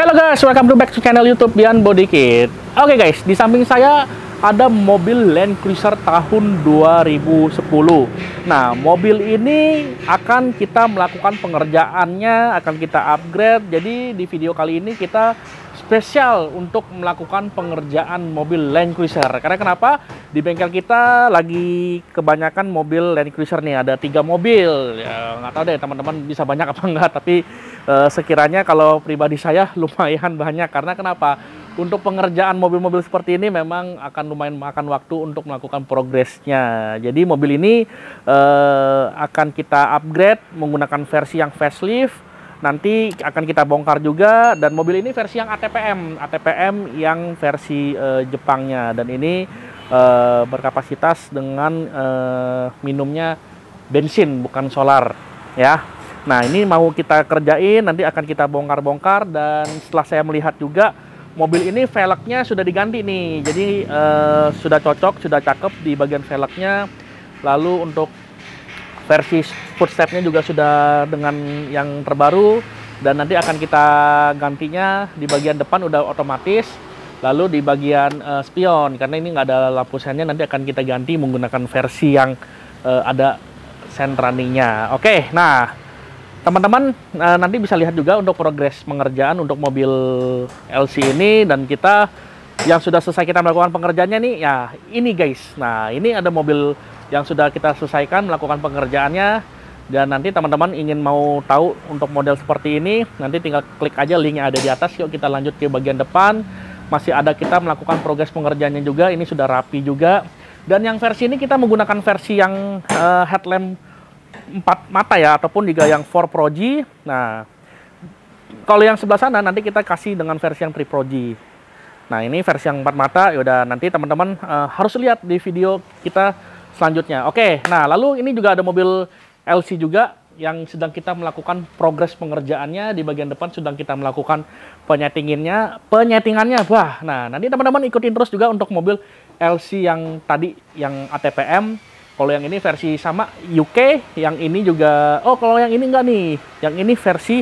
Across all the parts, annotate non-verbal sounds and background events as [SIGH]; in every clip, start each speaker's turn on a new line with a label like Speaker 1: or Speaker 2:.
Speaker 1: Halo guys, welcome to back to channel YouTube Bian Body Kit. Oke guys, di samping saya ada mobil Land Cruiser tahun 2010. Nah, mobil ini akan kita melakukan pengerjaannya, akan kita upgrade. Jadi di video kali ini kita spesial untuk melakukan pengerjaan mobil Land Cruiser. Karena kenapa? Di bengkel kita lagi kebanyakan mobil Land Cruiser nih. Ada tiga mobil. Ya nggak tahu deh teman-teman bisa banyak apa [LAUGHS] enggak. Tapi eh, sekiranya kalau pribadi saya [LAUGHS] lumayan banyak. Karena kenapa? Untuk pengerjaan mobil-mobil seperti ini memang akan lumayan makan waktu untuk melakukan progresnya. Jadi mobil ini eh, akan kita upgrade menggunakan versi yang facelift nanti akan kita bongkar juga dan mobil ini versi yang ATPM ATPM yang versi uh, Jepangnya. Dan ini uh, berkapasitas dengan uh, minumnya bensin bukan solar ya. Nah ini mau kita kerjain nanti akan kita bongkar-bongkar. Dan setelah saya melihat juga mobil ini velgnya sudah diganti nih. Jadi uh, sudah cocok sudah cakep di bagian velgnya. Lalu untuk versi footstepnya juga sudah dengan yang terbaru. Dan nanti akan kita gantinya di bagian depan udah otomatis lalu di bagian uh, spion. Karena ini nggak ada lampu sennya nanti akan kita ganti menggunakan versi yang uh, ada sen runningnya. Oke nah teman-teman uh, nanti bisa lihat juga untuk progres pengerjaan untuk mobil LC ini. Dan kita yang sudah selesai kita melakukan pengerjaannya nih ya ini guys. Nah ini ada mobil yang sudah kita selesaikan melakukan pengerjaannya. Dan nanti teman-teman ingin mau tahu untuk model seperti ini nanti tinggal klik aja link yang ada di atas. Yuk kita lanjut ke bagian depan. Masih ada kita melakukan progres pengerjaannya juga ini sudah rapi juga. Dan yang versi ini kita menggunakan versi yang uh, headlamp 4 mata ya ataupun juga yang 4 Pro G. Nah kalau yang sebelah sana nanti kita kasih dengan versi yang 3 Pro G. Nah ini versi yang 4 mata. Yaudah nanti teman-teman uh, harus lihat di video kita selanjutnya. Oke, nah lalu ini juga ada mobil LC juga yang sedang kita melakukan progres pengerjaannya di bagian depan sedang kita melakukan penyetinginnya, penyetingannya. Wah, nah nanti teman-teman ikutin terus juga untuk mobil LC yang tadi yang ATPM. Kalau yang ini versi sama UK, yang ini juga oh kalau yang ini enggak nih. Yang ini versi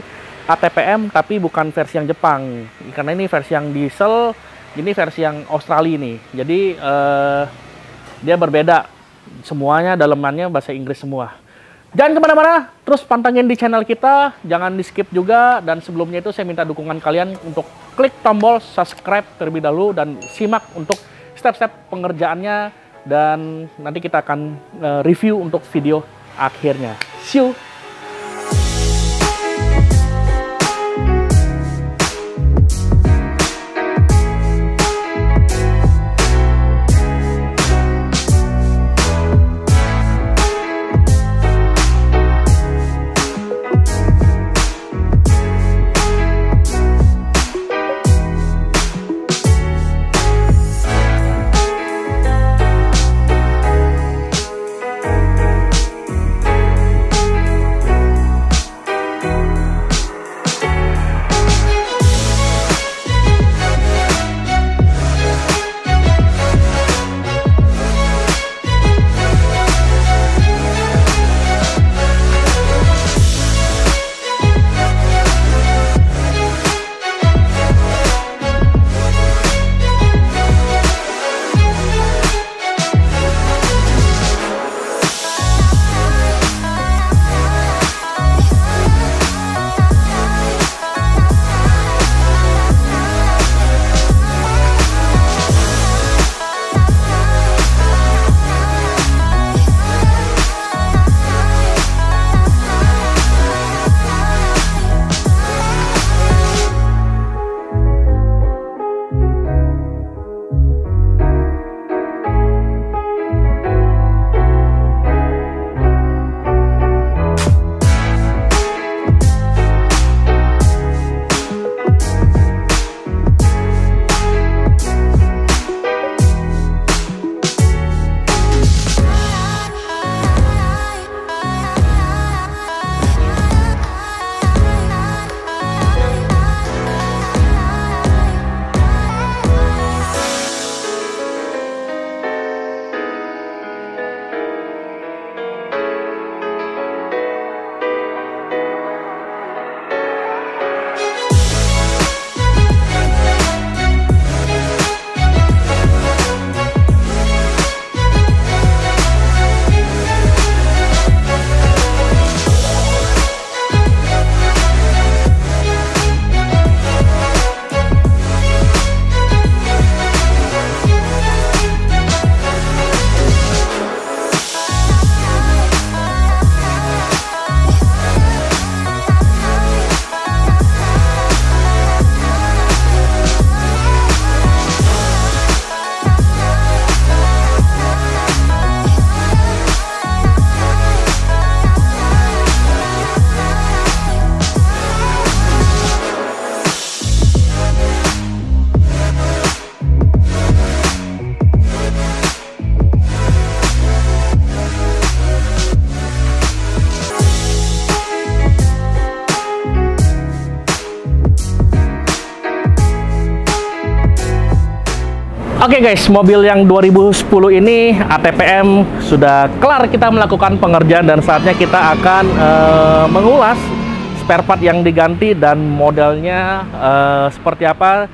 Speaker 1: ATPM tapi bukan versi yang Jepang. Karena ini versi yang diesel, ini versi yang Australia nih. Jadi eh, dia berbeda semuanya dalemannya bahasa Inggris semua. Jangan ke mana-mana, terus pantengin di channel kita, jangan di skip juga, dan sebelumnya itu saya minta dukungan kalian untuk klik tombol subscribe terlebih dahulu, dan simak untuk step-step pengerjaannya, dan nanti kita akan uh, review untuk video akhirnya. See you! Oke okay guys, mobil yang 2010 ini ATPM sudah kelar kita melakukan pengerjaan dan saatnya kita akan uh, mengulas spare part yang diganti dan modelnya uh, seperti apa.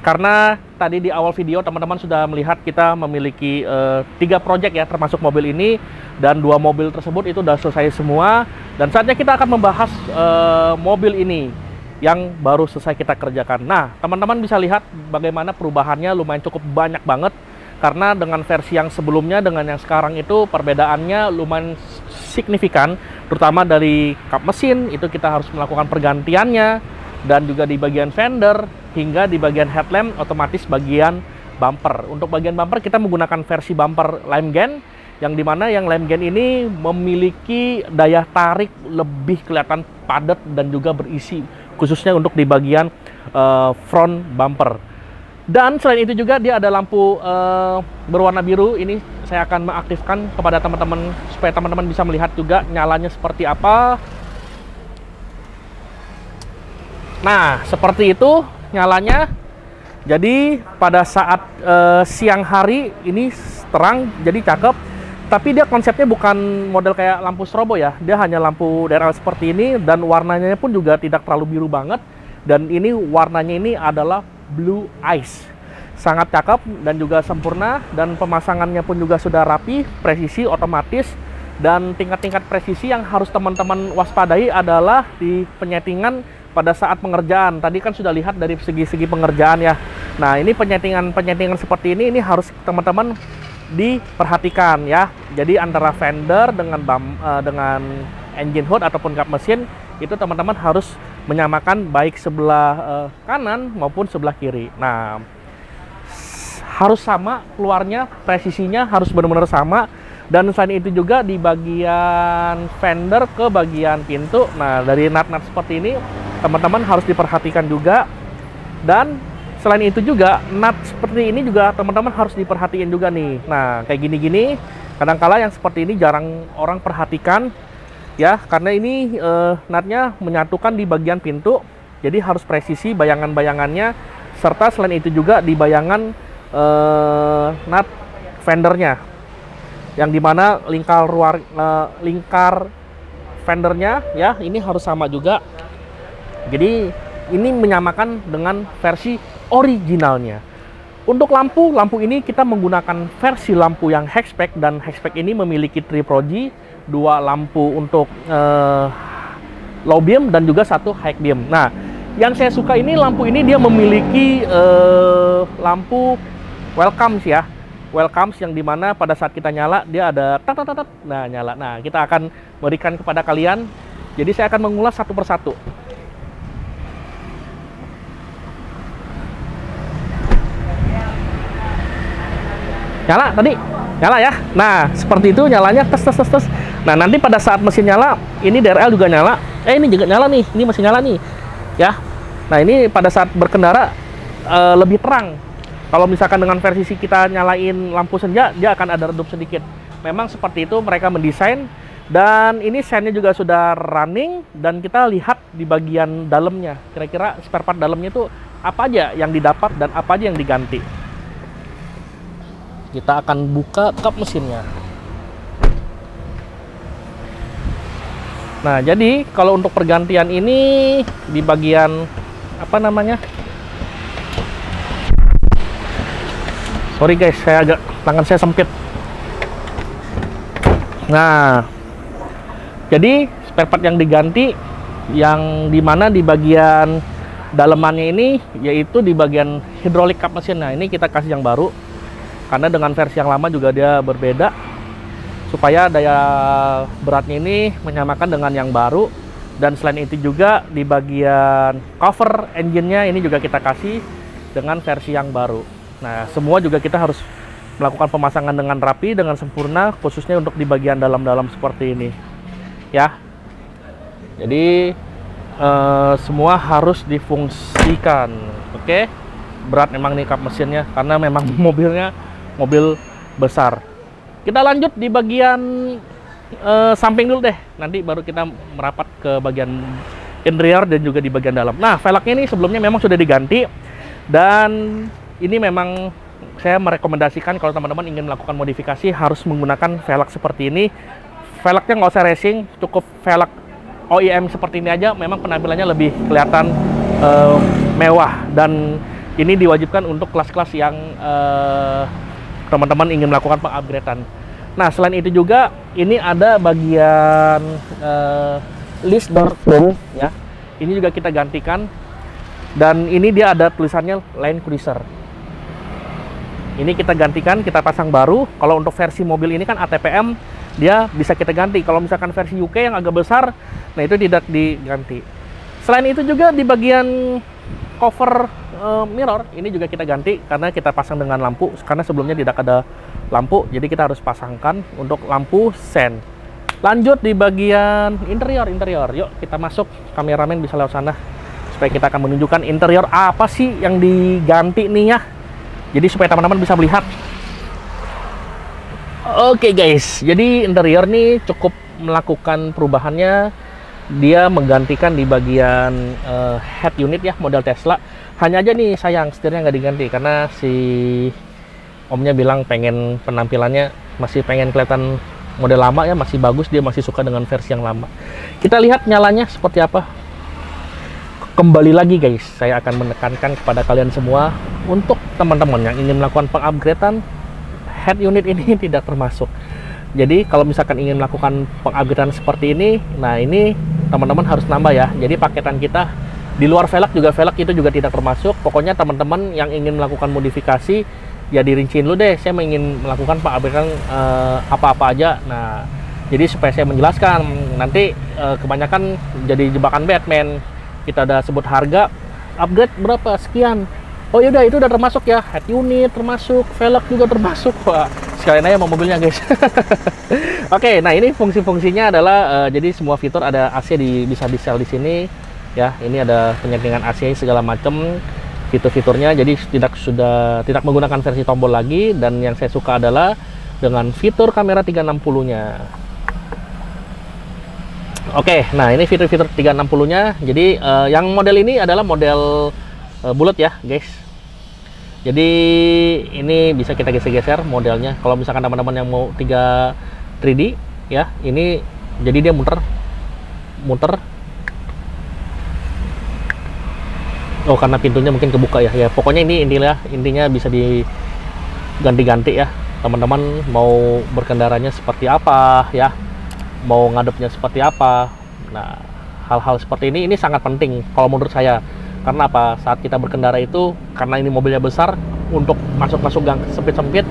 Speaker 1: Karena tadi di awal video teman-teman sudah melihat kita memiliki uh, tiga project ya termasuk mobil ini dan dua mobil tersebut itu sudah selesai semua dan saatnya kita akan membahas uh, mobil ini yang baru selesai kita kerjakan. Nah, teman-teman bisa lihat bagaimana perubahannya lumayan cukup banyak banget karena dengan versi yang sebelumnya dengan yang sekarang itu perbedaannya lumayan signifikan terutama dari kap mesin itu kita harus melakukan pergantiannya dan juga di bagian fender hingga di bagian headlamp otomatis bagian bumper. Untuk bagian bumper kita menggunakan versi bumper lime gen yang di mana yang lem gen ini memiliki daya tarik lebih kelihatan padat dan juga berisi khususnya untuk di bagian uh, front bumper. Dan selain itu juga dia ada lampu uh, berwarna biru. Ini saya akan mengaktifkan kepada teman-teman supaya teman-teman bisa melihat juga nyalanya seperti apa. Nah, seperti itu nyalanya. Jadi pada saat uh, siang hari ini terang, jadi cakep tapi dia konsepnya bukan model kayak lampu strobo ya. Dia hanya lampu DRL seperti ini dan warnanya pun juga tidak terlalu biru banget. Dan ini warnanya ini adalah blue ice. Sangat cakep dan juga sempurna dan pemasangannya pun juga sudah rapi presisi otomatis. Dan tingkat-tingkat presisi yang harus teman-teman waspadai adalah di penyetingan pada saat pengerjaan. Tadi kan sudah lihat dari segi-segi pengerjaan ya. Nah ini penyetingan-penyetingan seperti ini ini harus teman-teman diperhatikan ya. Jadi antara fender dengan bam, uh, dengan engine hood ataupun kap mesin itu teman-teman harus menyamakan baik sebelah uh, kanan maupun sebelah kiri. Nah, harus sama keluarnya, presisinya harus benar-benar sama dan selain itu juga di bagian fender ke bagian pintu. Nah, dari nut-nut seperti ini teman-teman harus diperhatikan juga dan selain itu juga nut seperti ini juga teman-teman harus diperhatiin juga nih. Nah kayak gini-gini kadangkala yang seperti ini jarang orang perhatikan ya. Karena ini uh, nutnya menyatukan di bagian pintu jadi harus presisi bayangan-bayangannya serta selain itu juga di bayangan uh, nut fendernya. Yang di mana lingkar luar uh, lingkar fendernya ya ini harus sama juga. Jadi ini menyamakan dengan versi originalnya. Untuk lampu, lampu ini kita menggunakan versi lampu yang hexpack dan hexpack ini memiliki triproji, dua lampu untuk uh, low beam dan juga satu high beam. Nah, yang saya suka ini lampu ini dia memiliki uh, lampu welcome ya. Welcome yang di mana pada saat kita nyala dia ada tat nah nyala. Nah, kita akan berikan kepada kalian. Jadi saya akan mengulas satu persatu. Nyala tadi. Nyala ya. Nah seperti itu nyalanya. Tes tes tes tes. Nah nanti pada saat mesin nyala ini DRL juga nyala. Eh ini juga nyala nih. Ini masih nyala nih. Ya. Nah ini pada saat berkendara e, lebih terang. Kalau misalkan dengan versi kita nyalain lampu senja dia akan ada redup sedikit. Memang seperti itu mereka mendesain. Dan ini sennya juga sudah running dan kita lihat di bagian dalamnya. Kira-kira spare part dalamnya itu apa aja yang didapat dan apa aja yang diganti kita akan buka kap mesinnya. Nah jadi kalau untuk pergantian ini di bagian apa namanya? Sorry guys saya agak tangan saya sempit. Nah jadi spare part yang diganti yang di mana di bagian dalemannya ini yaitu di bagian hidrolik kap mesin. Nah ini kita kasih yang baru karena dengan versi yang lama juga dia berbeda. Supaya daya beratnya ini menyamakan dengan yang baru. Dan selain itu juga di bagian cover engine-nya ini juga kita kasih dengan versi yang baru. Nah semua juga kita harus melakukan pemasangan dengan rapi dengan sempurna khususnya untuk di bagian dalam-dalam seperti ini. Ya. Jadi eh, semua harus difungsikan. Oke? Okay? berat memang nih kap mesinnya karena memang [LAUGHS] mobilnya mobil besar. Kita lanjut di bagian uh, samping dulu deh. Nanti baru kita merapat ke bagian interior dan juga di bagian dalam. Nah, velgnya ini sebelumnya memang sudah diganti dan ini memang saya merekomendasikan kalau teman-teman ingin melakukan modifikasi harus menggunakan velg seperti ini. Velgnya nggak usah racing, cukup velg OEM seperti ini aja. Memang penampilannya lebih kelihatan uh, mewah dan ini diwajibkan untuk kelas-kelas yang uh, teman-teman ingin melakukan pengupgradean. Nah, selain itu juga ini ada bagian uh, list door frame ya. Ini juga kita gantikan dan ini dia ada tulisannya Land Cruiser. Ini kita gantikan, kita pasang baru. Kalau untuk versi mobil ini kan ATPM, dia bisa kita ganti. Kalau misalkan versi UK yang agak besar, nah itu tidak diganti. Selain itu juga di bagian cover uh, mirror ini juga kita ganti karena kita pasang dengan lampu. Karena sebelumnya tidak ada lampu jadi kita harus pasangkan untuk lampu sen. Lanjut di bagian interior interior. Yuk kita masuk. Kameramen bisa lewat sana supaya kita akan menunjukkan interior apa sih yang diganti nih ya. Jadi supaya teman-teman bisa melihat. Oke okay guys. Jadi interior nih cukup melakukan perubahannya dia menggantikan di bagian uh, head unit ya model Tesla. Hanya aja nih sayang setirnya nggak diganti karena si omnya bilang pengen penampilannya masih pengen kelihatan model lama ya masih bagus dia masih suka dengan versi yang lama. Kita lihat nyalanya seperti apa. Kembali lagi guys saya akan menekankan kepada kalian semua untuk teman-teman yang ingin melakukan pengupgradean head unit ini [LAUGHS] tidak termasuk. Jadi kalau misalkan ingin melakukan pengupgradean seperti ini nah ini teman-teman harus nambah ya. Jadi paketan kita di luar velg juga velg itu juga tidak termasuk. Pokoknya teman-teman yang ingin melakukan modifikasi ya dirinciin lu deh. Saya ingin melakukan pengupgradean uh, apa-apa aja. Nah jadi supaya saya menjelaskan nanti uh, kebanyakan jadi jebakan Batman. Kita udah sebut harga upgrade berapa? Sekian. Oh yaudah itu udah termasuk ya. Head unit termasuk velg juga termasuk wah sekalian aja mau mobilnya guys. [LAUGHS] Oke nah ini fungsi-fungsinya adalah uh, jadi semua fitur ada AC di bisa di sel di sini. Ya ini ada penyetingan AC segala macam fitur-fiturnya. Jadi tidak sudah tidak menggunakan versi tombol lagi. Dan yang saya suka adalah dengan fitur kamera 360 nya Oke, nah ini fitur-fitur 360 nya jadi uh, yang model ini adalah model uh, bulat ya guys jadi ini bisa kita geser-geser modelnya. Kalau misalkan teman-teman yang mau 3 3D ya ini jadi dia muter muter. Oh karena pintunya mungkin kebuka ya. Ya pokoknya ini intinya intinya bisa diganti-ganti ya. Teman-teman mau berkendaranya seperti apa ya. Mau ngadepnya seperti apa. Nah hal-hal seperti ini ini sangat penting kalau menurut saya karena apa saat kita berkendara itu karena ini mobilnya besar untuk masuk-masuk gang sempit-sempit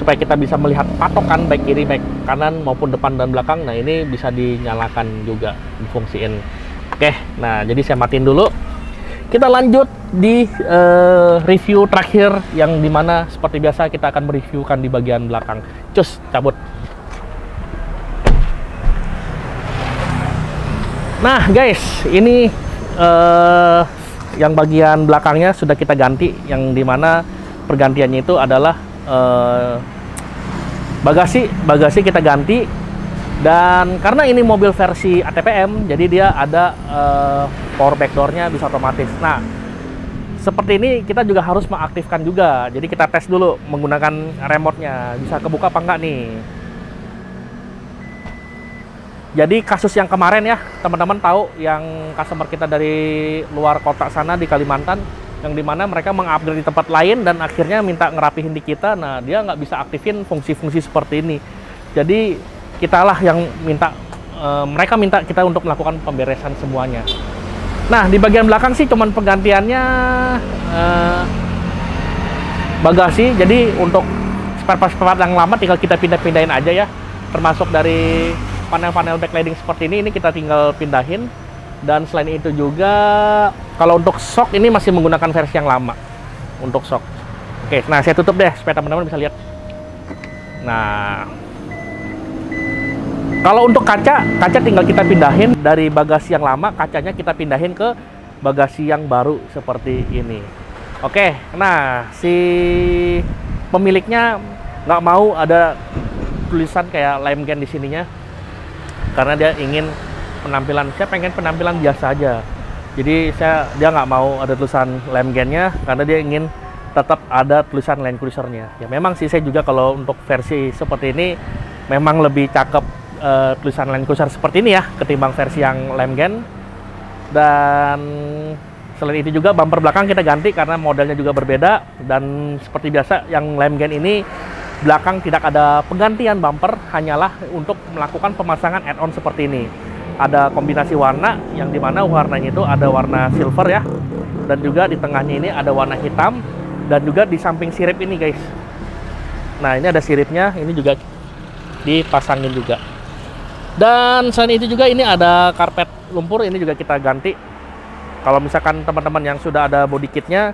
Speaker 1: supaya kita bisa melihat patokan baik kiri baik kanan maupun depan dan belakang nah ini bisa dinyalakan juga difungsiin oke nah jadi saya matiin dulu kita lanjut di uh, review terakhir yang di mana seperti biasa kita akan mereviewkan di bagian belakang. Cus, cabut. Nah guys, ini uh, yang bagian belakangnya sudah kita ganti, yang di mana pergantiannya itu adalah uh, bagasi, bagasi kita ganti. Dan karena ini mobil versi ATPM jadi dia ada uh, power backdoornya bisa otomatis. Nah seperti ini kita juga harus mengaktifkan juga. Jadi kita tes dulu menggunakan remote-nya. Bisa kebuka apa enggak nih jadi kasus yang kemarin ya teman-teman tahu yang customer kita dari luar kota sana di Kalimantan yang di mana mereka mengupgrade di tempat lain dan akhirnya minta ngerapihin di kita nah dia nggak bisa aktifin fungsi-fungsi seperti ini jadi kitalah yang minta uh, mereka minta kita untuk melakukan pemberesan semuanya. Nah, di bagian belakang sih cuman penggantiannya uh, bagasi. Jadi untuk spare part-spare yang lama tinggal kita pindah-pindahin aja ya. Termasuk dari panel-panel backlighting seperti ini ini kita tinggal pindahin. Dan selain itu juga kalau untuk shock ini masih menggunakan versi yang lama untuk shock. Oke, nah saya tutup deh supaya teman-teman bisa lihat. Nah, kalau untuk kaca, kaca tinggal kita pindahin dari bagasi yang lama, kacanya kita pindahin ke bagasi yang baru seperti ini. Oke, nah si pemiliknya nggak mau ada tulisan kayak lime can di sininya karena dia ingin penampilan saya pengen penampilan biasa aja jadi saya dia nggak mau ada tulisan lem gennya karena dia ingin tetap ada tulisan Land Cruiser-nya. Ya memang sih saya juga kalau untuk versi seperti ini memang lebih cakep uh, tulisan Land Cruiser seperti ini ya ketimbang versi yang Lemgen. Dan selain itu juga bumper belakang kita ganti karena modelnya juga berbeda dan seperti biasa yang Lemgen ini belakang tidak ada penggantian bumper hanyalah untuk melakukan pemasangan add-on seperti ini. Ada kombinasi warna yang di mana warnanya itu ada warna silver ya. Dan juga di tengahnya ini ada warna hitam dan juga di samping sirip ini guys. Nah ini ada siripnya ini juga dipasangin juga. Dan selain itu juga ini ada karpet lumpur ini juga kita ganti. Kalau misalkan teman-teman yang sudah ada body kitnya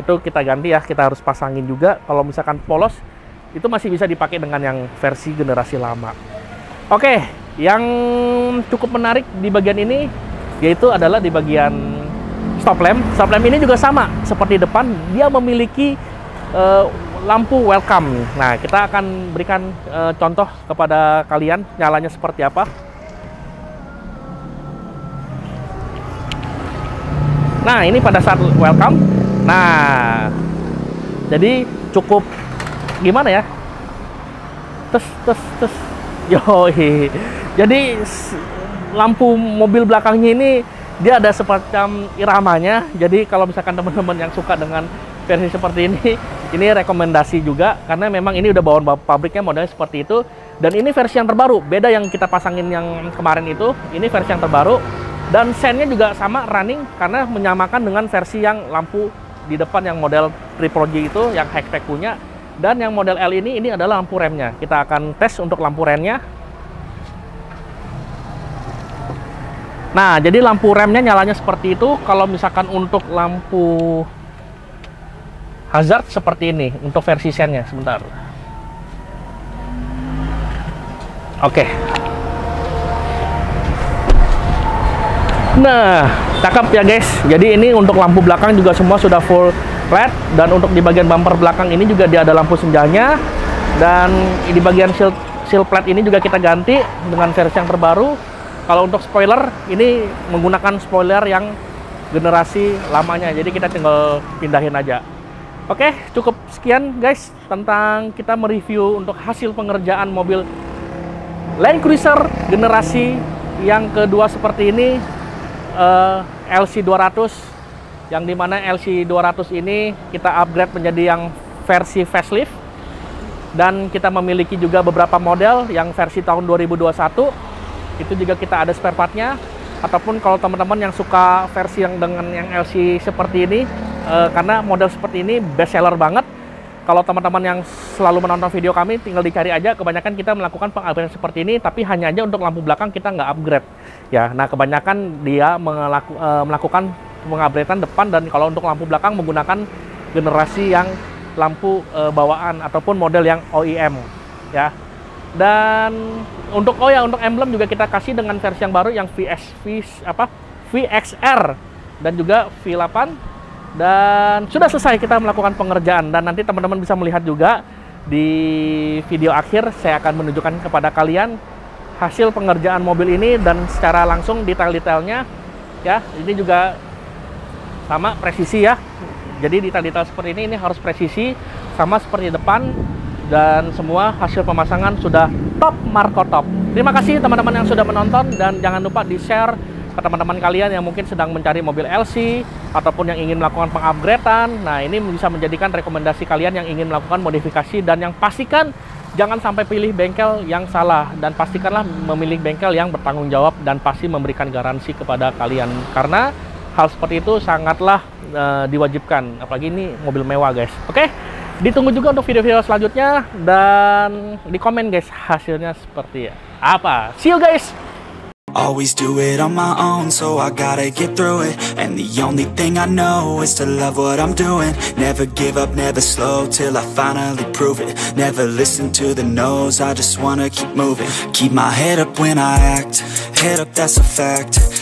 Speaker 1: itu kita ganti ya kita harus pasangin juga. Kalau misalkan polos itu masih bisa dipakai dengan yang versi generasi lama oke yang cukup menarik di bagian ini yaitu adalah di bagian stop lamp. Stop lamp ini juga sama seperti depan, dia memiliki uh, lampu welcome. Nah, kita akan berikan uh, contoh kepada kalian nyalanya seperti apa. Nah, ini pada saat welcome. Nah, jadi cukup gimana ya? Tes, tes, tes. Yoi jadi lampu mobil belakangnya ini dia ada semacam iramanya. Jadi kalau misalkan teman-teman yang suka dengan versi seperti ini, [LAUGHS] ini rekomendasi juga karena memang ini udah bawaan pabriknya modelnya seperti itu. Dan ini versi yang terbaru, beda yang kita pasangin yang kemarin itu. Ini versi yang terbaru dan sennya juga sama running karena menyamakan dengan versi yang lampu di depan yang model Triple G itu yang hatchback punya dan yang model L ini ini adalah lampu remnya. Kita akan tes untuk lampu remnya Nah, jadi lampu remnya nyalanya seperti itu. Kalau misalkan untuk lampu hazard seperti ini untuk versi sennya sebentar. Oke. Nah, cakep ya guys. Jadi ini untuk lampu belakang juga semua sudah full LED dan untuk di bagian bumper belakang ini juga dia ada lampu senjanya dan di bagian shield shield plate ini juga kita ganti dengan versi yang terbaru kalau untuk spoiler, ini menggunakan spoiler yang generasi lamanya. Jadi kita tinggal pindahin aja. Oke, cukup sekian guys tentang kita mereview untuk hasil pengerjaan mobil Land Cruiser generasi yang kedua seperti ini uh, eh, LC200 yang di mana LC200 ini kita upgrade menjadi yang versi facelift. Dan kita memiliki juga beberapa model yang versi tahun 2021 itu juga kita ada spare partnya. Ataupun kalau teman-teman yang suka versi yang dengan yang LC seperti ini uh, karena model seperti ini best seller banget. Kalau teman-teman yang selalu menonton video kami tinggal dicari aja. Kebanyakan kita melakukan pengupgrade seperti ini tapi hanya aja untuk lampu belakang kita nggak upgrade. Ya nah kebanyakan dia melaku, uh, melakukan pengupgradean depan dan kalau untuk lampu belakang menggunakan generasi yang lampu uh, bawaan ataupun model yang OEM ya. Dan untuk oh ya untuk emblem juga kita kasih dengan versi yang baru yang VS V apa VXR dan juga V8 dan sudah selesai kita melakukan pengerjaan dan nanti teman-teman bisa melihat juga di video akhir saya akan menunjukkan kepada kalian hasil pengerjaan mobil ini dan secara langsung detail-detailnya ya. Ini juga sama presisi ya jadi detail-detail seperti ini ini harus presisi sama seperti depan dan semua hasil pemasangan sudah top Marco top. Terima kasih teman-teman yang sudah menonton dan jangan lupa di-share ke teman-teman kalian yang mungkin sedang mencari mobil LC ataupun yang ingin melakukan pengupgradean. Nah, ini bisa menjadikan rekomendasi kalian yang ingin melakukan modifikasi dan yang pastikan jangan sampai pilih bengkel yang salah dan pastikanlah memilih bengkel yang bertanggung jawab dan pasti memberikan garansi kepada kalian karena hal seperti itu sangatlah uh, diwajibkan apalagi ini mobil mewah guys. Oke. Okay? Ditunggu juga untuk video-video selanjutnya dan di komen guys hasilnya seperti apa. See you guys. Always do it on my own, so I gotta get through it And the only thing I know is to love what I'm doing Never give up, never slow, till I finally prove it Never listen to the no's, I just wanna keep moving Keep my head up when I act, head up that's a fact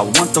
Speaker 2: I want the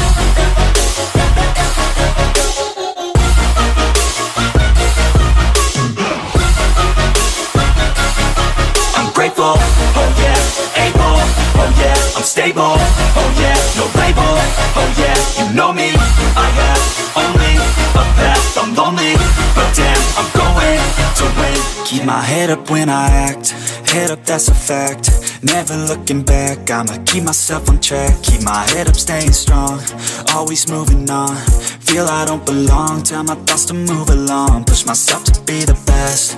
Speaker 2: I'm stable, oh yeah, no label, oh yeah, you know me, I have only a path, I'm lonely, but damn, I'm going to win. Keep my head up when I act, head up, that's a fact. Never looking back, I'ma keep myself on track, keep my head up, staying strong, always moving on. Feel I don't belong, tell my thoughts to move along, push myself to be the best,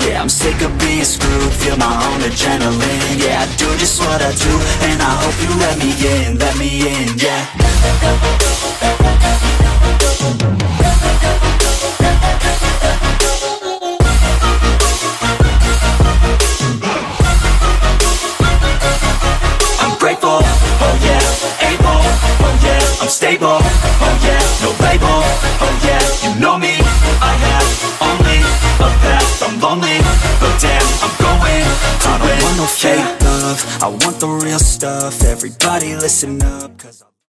Speaker 2: yeah, I'm sick of being screwed, feel my own adrenaline, yeah, I do just what I do, and I hope you let me in, let me in, yeah. I'm grateful, oh yeah, able, oh yeah, I'm stable, oh yeah, no label, oh yeah, you know me, I have I'm lonely, but damn, I'm going. I don't want no fake love, I want the real stuff, everybody listen up, cause